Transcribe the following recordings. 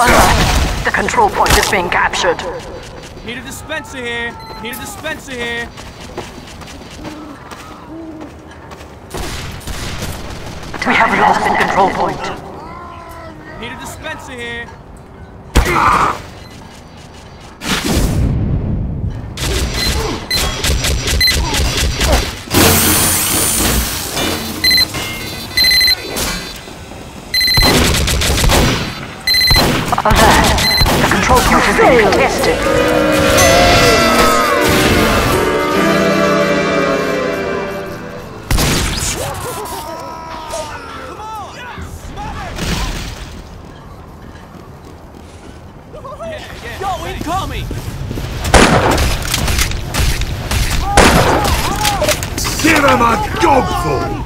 The control point is being captured. Need a dispenser here. Need a dispenser here. We have lost the control point. Need a dispenser here. Alert! The control point is being contested. Give him a gobful!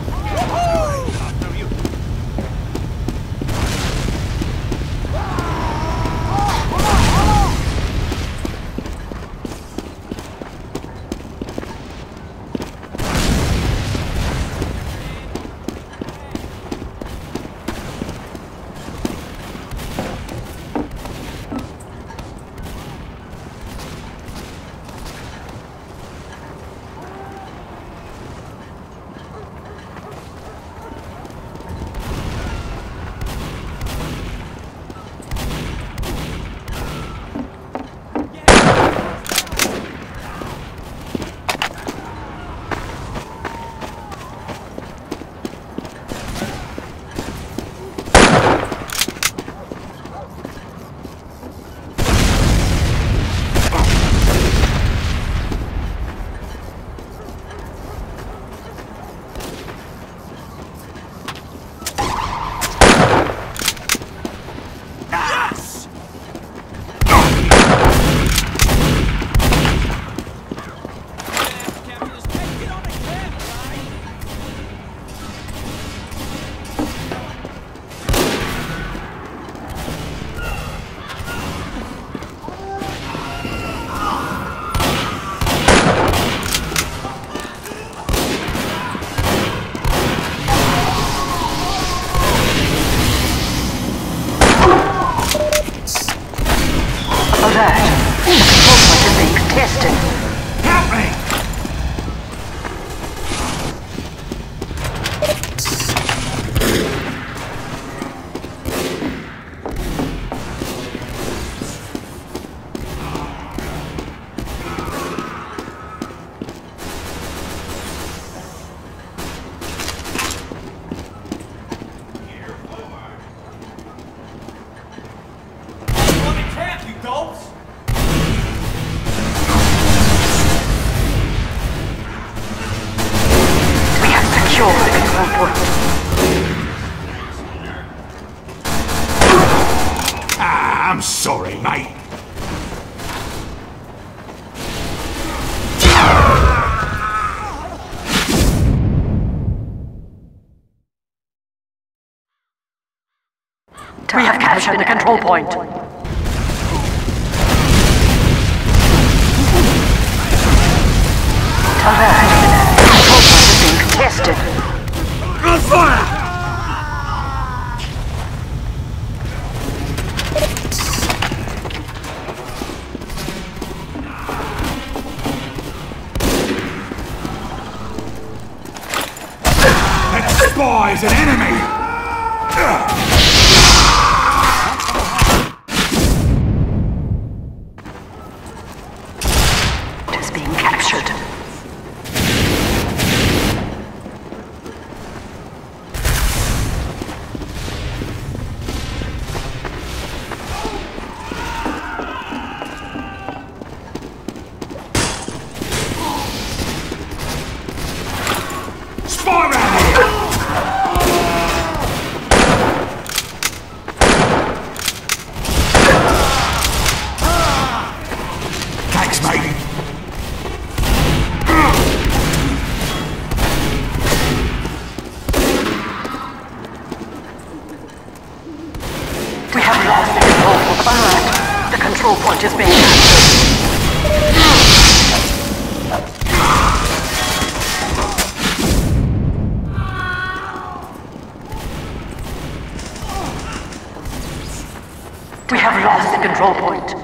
We have lost the control point.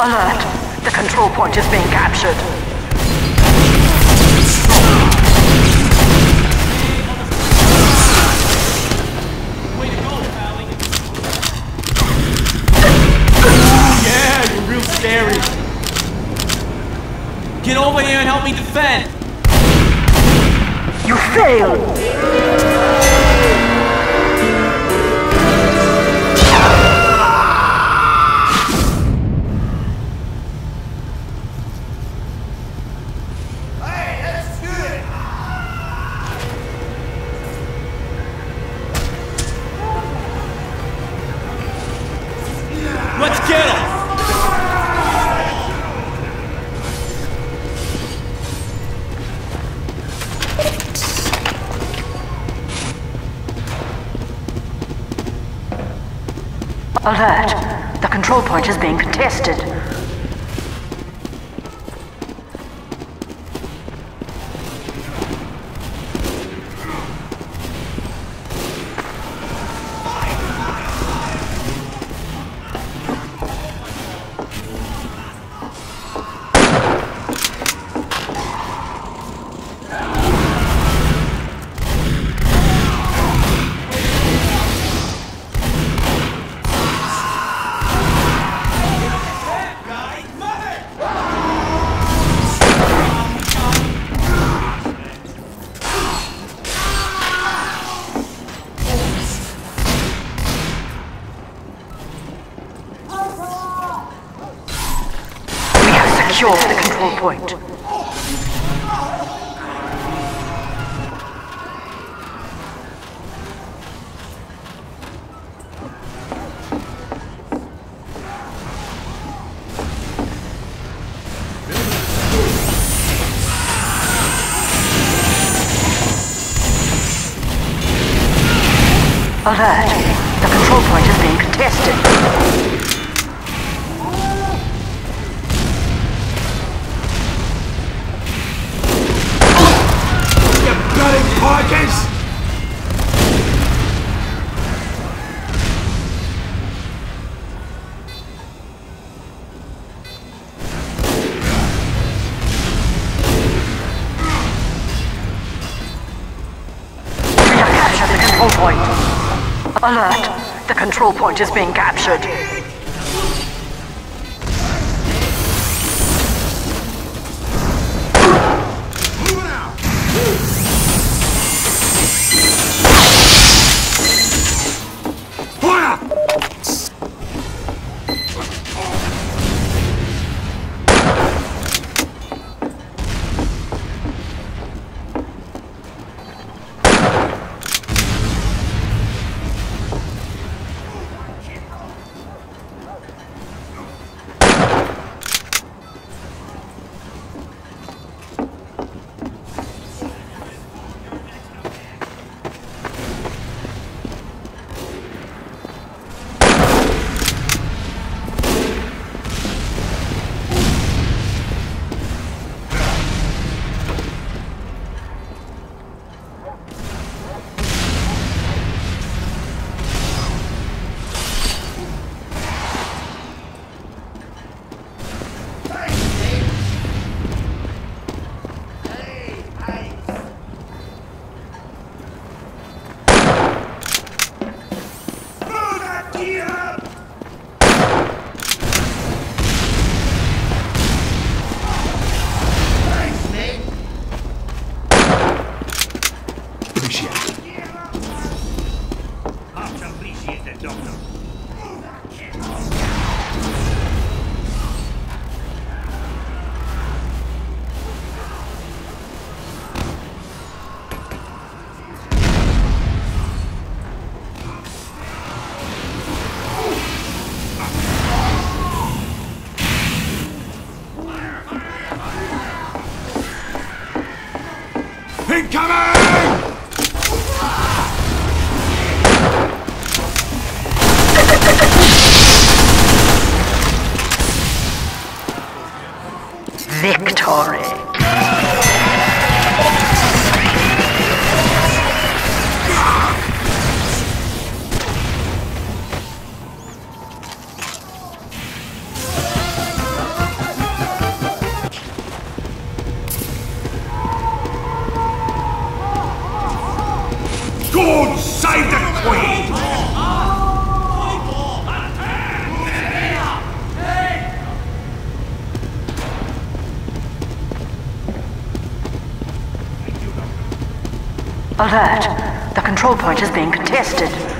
Alert! The control point is being captured. Get over here and help me defend. You failed! The control point is being contested. Contested. Is being captured. Victory! control point is being contested.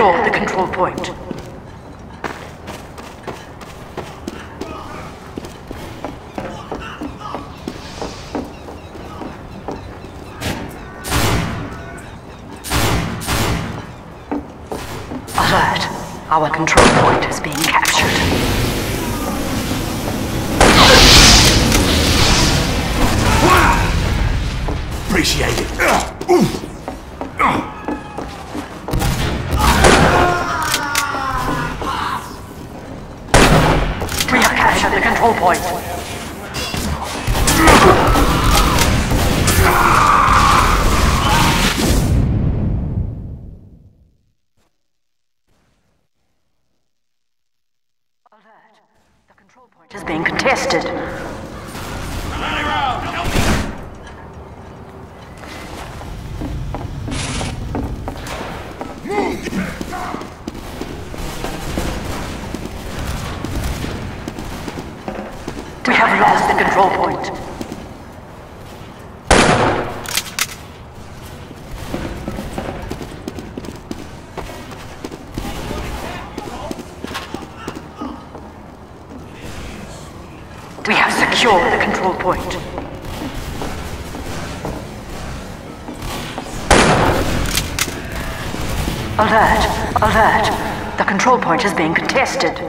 Secure the control point. Alert. Our control point is being captured. appreciate it. Ugh. is being contested.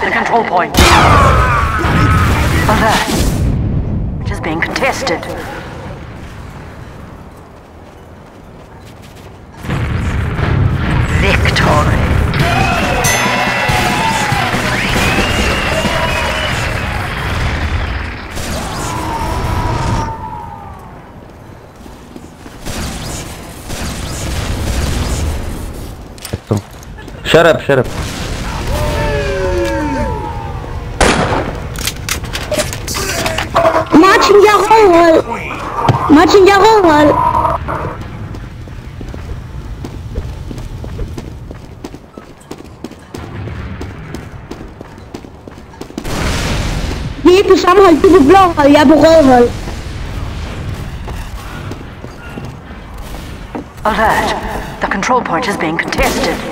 Captured the control point. Alert. Which is being contested. Victory. Shut up, shut up. Hold, jeg er på rød hold. Alert. The control point is being contested.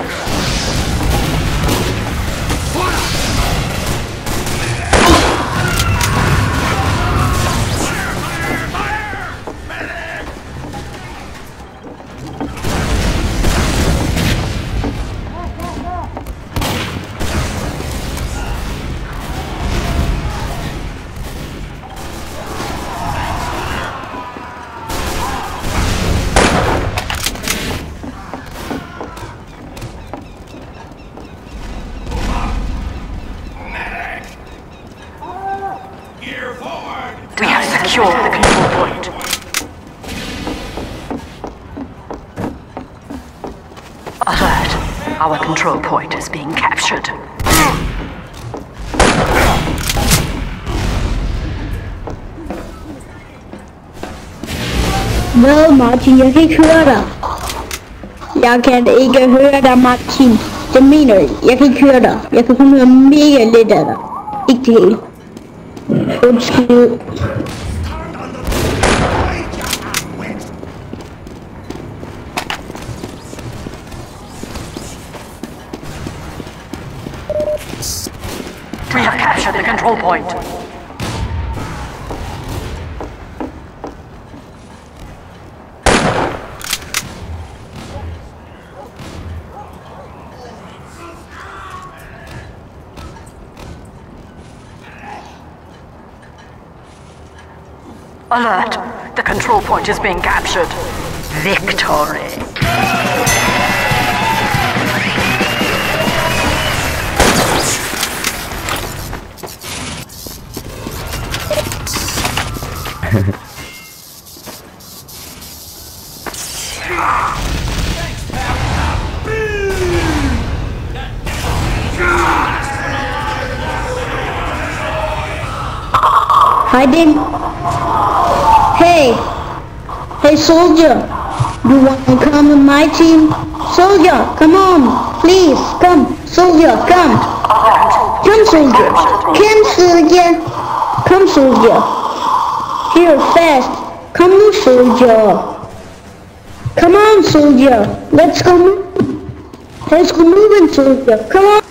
Martin? Jeg kan ikke høre dig. Jeg kan ikke høre dig, Martin. Det mener jeg. Jeg kan ikke høre dig. Jeg kan kun høre mega lidt af dig. Ikke det hele. Undskyld. We have captured the control point. Alert! The control point is being captured. Victory! Hiding. Hey. Hey, soldier. You want to come in my team? Soldier, come on. Please, come. Soldier, come. Come, soldier. Come, soldier. Come, soldier. Here, fast. Come on, soldier. Come on, soldier. Let's go move. Let's go moving, soldier. Come on.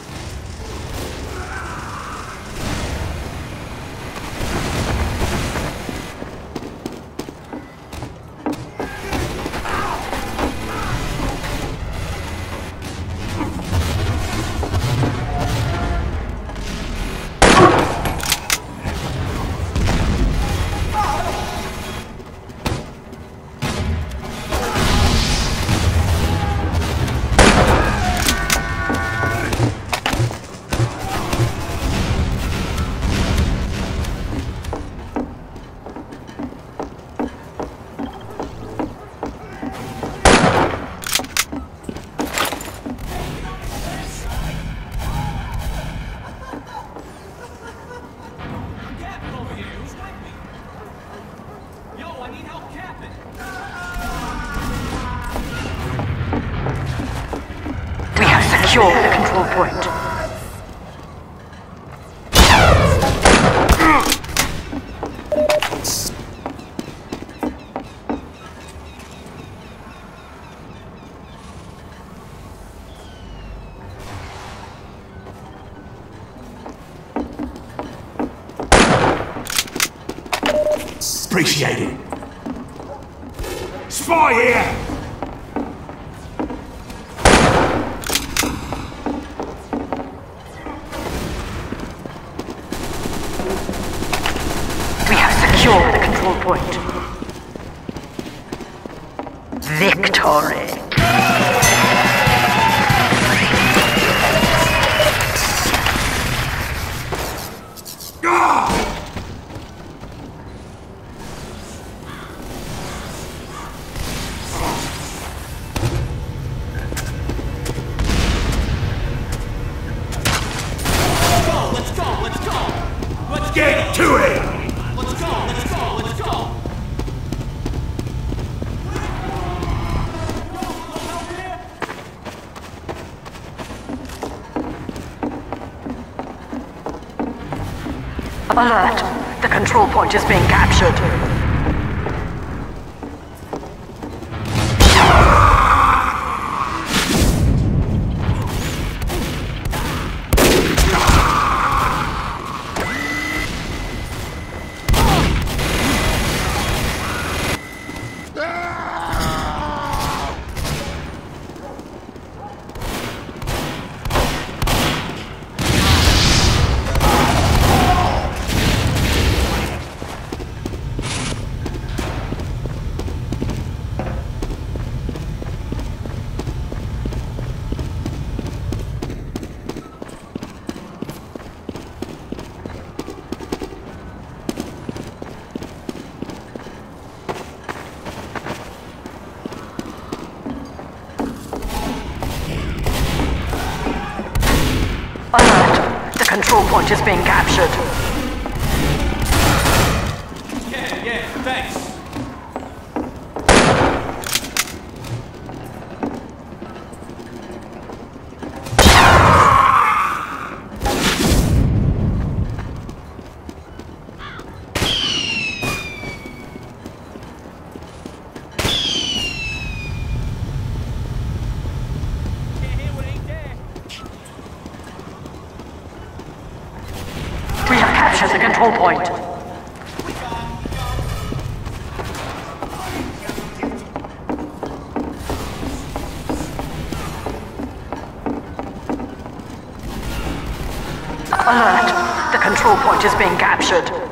Appreciate it. Spy here! Is being captured. Point. Alert! The control point is being captured.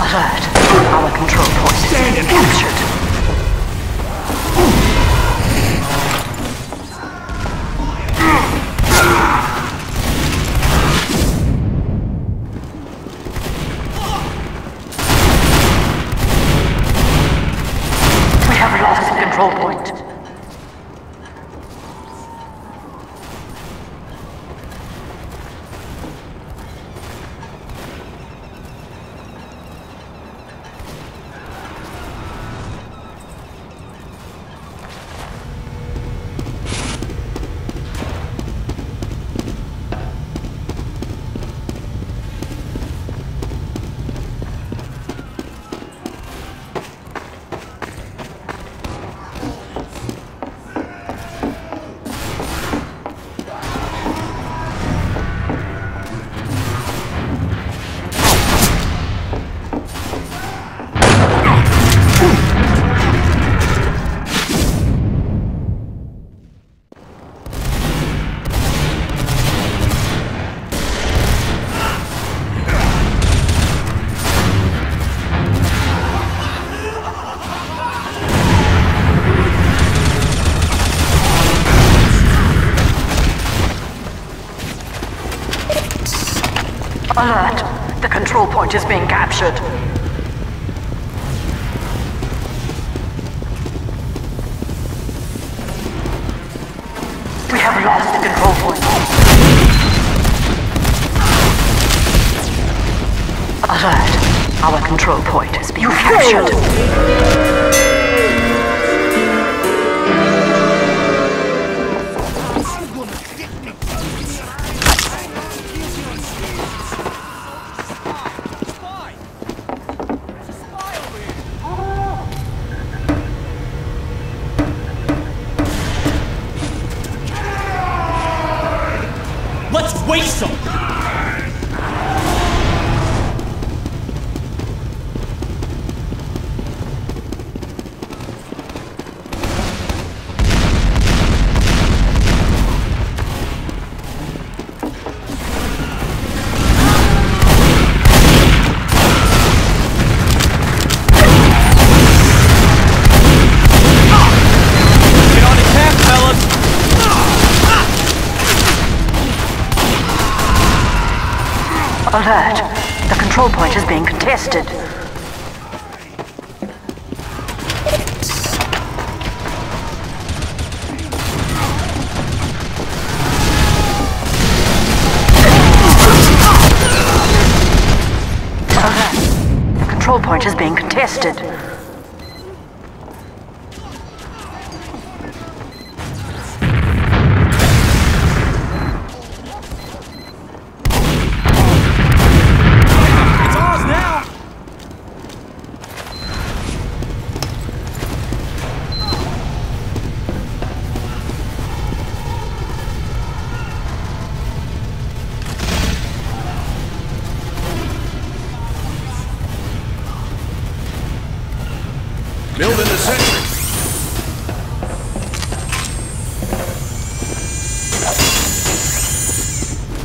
Alert. Our control point has been captured. Alert! The control point is being captured. We have lost the control point. Alert! Our control point is being captured. Spy! Alert! The control point is being contested. Alert! The control point is being contested.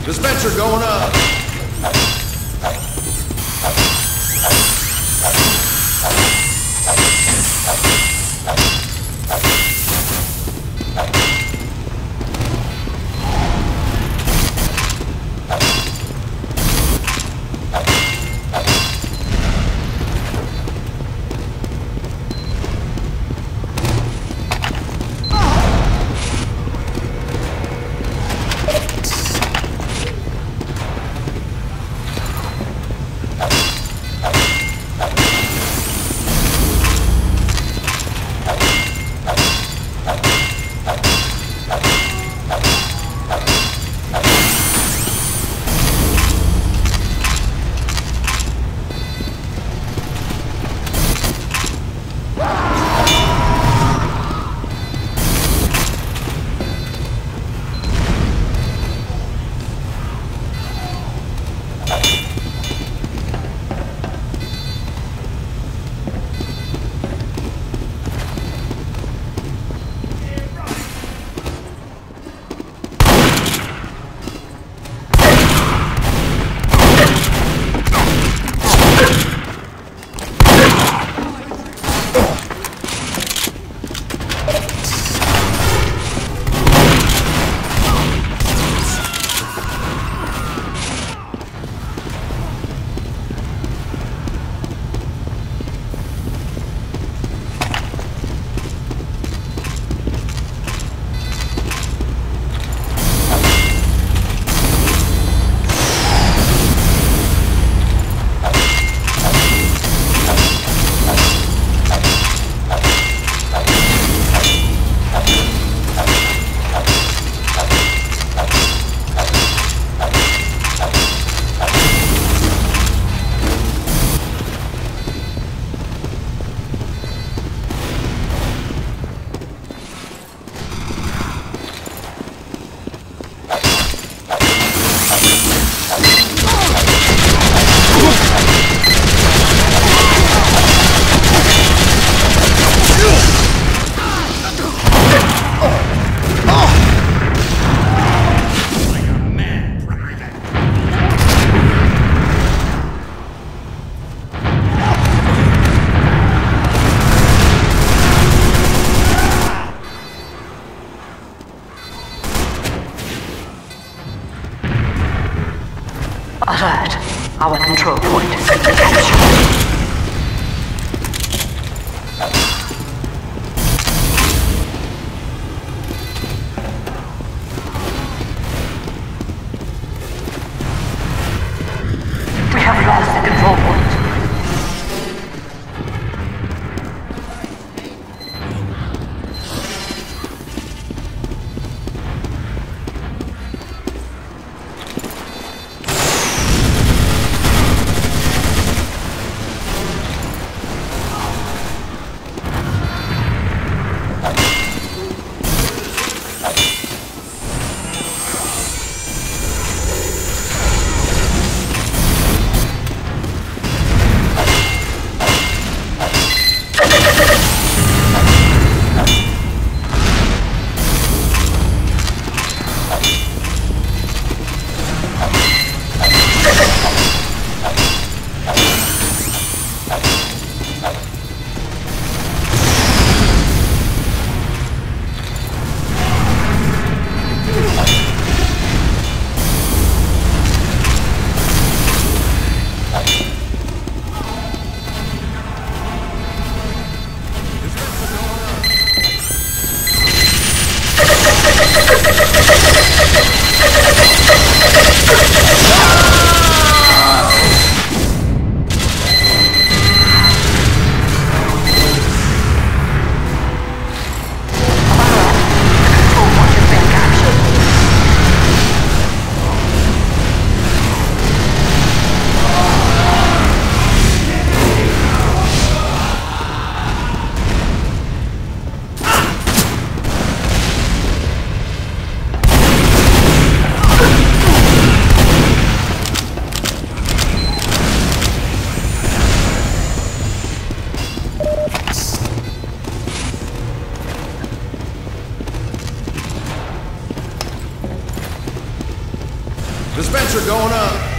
Dispenser going up. Dispenser going up.